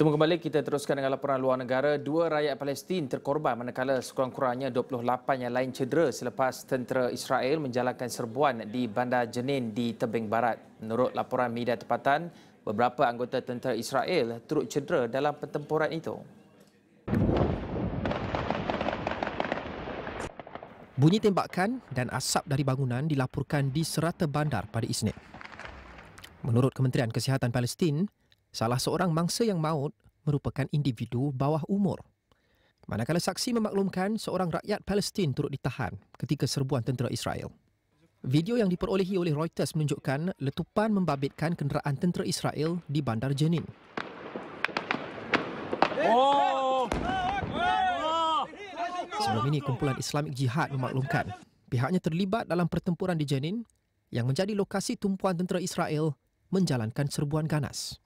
Bertemu kembali, kita teruskan dengan laporan luar negara. Dua rakyat Palestin terkorban manakala sekurang-kurangnya 28 yang lain cedera selepas tentera Israel menjalankan serbuan di Bandar Jenin di tebing barat. Menurut laporan media tempatan, beberapa anggota tentera Israel turut cedera dalam pertempuran itu. Bunyi tembakan dan asap dari bangunan dilaporkan di serata bandar pada Isnin. Menurut Kementerian Kesihatan Palestin, Salah seorang mangsa yang maut merupakan individu bawah umur. Manakala saksi memaklumkan seorang rakyat Palestin turut ditahan ketika serbuan tentera Israel. Video yang diperolehi oleh Reuters menunjukkan letupan membabitkan kenderaan tentera Israel di Bandar Jenin. Sebelum ini, kumpulan Islamik Jihad memaklumkan pihaknya terlibat dalam pertempuran di Jenin yang menjadi lokasi tumpuan tentera Israel menjalankan serbuan ganas.